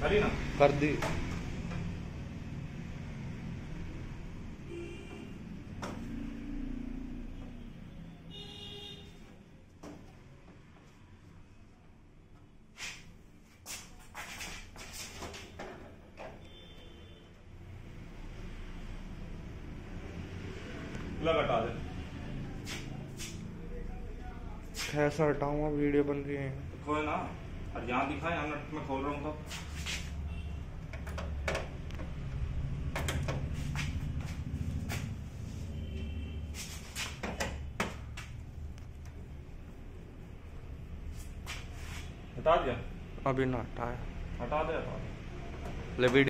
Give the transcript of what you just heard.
करी दी। लग दे। कैसा हटाऊँगा वीडियो बन रही है। खोए ना। और यहाँ दिखा यहाँ नट में खोल रहा हूँ तो। हटा दिया? अभी ना हटाया हटा दे ले वीडियो